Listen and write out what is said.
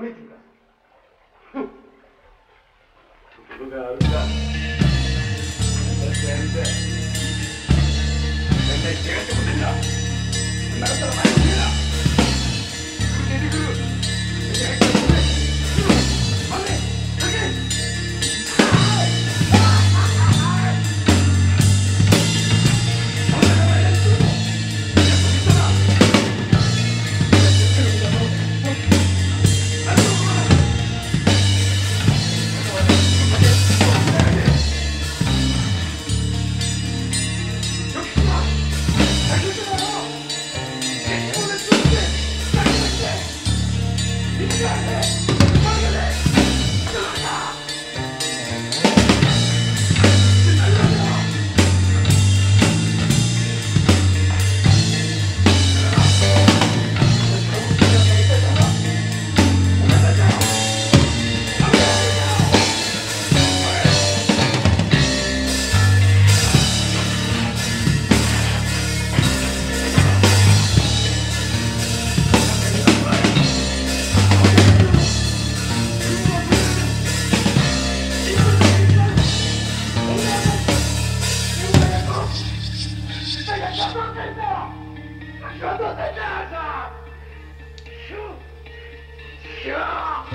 めてください。ところがあるん。Yeah.